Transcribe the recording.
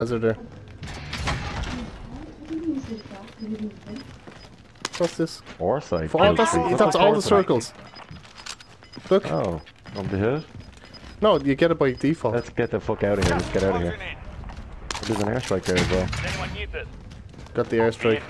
As there. What's this? Foresight. Oh, that's, all the circles. Look. Oh, on the hill? No, you get it by default. Let's get the fuck out of here. Let's get out of here. There's an airstrike there as well. Got the airstrike.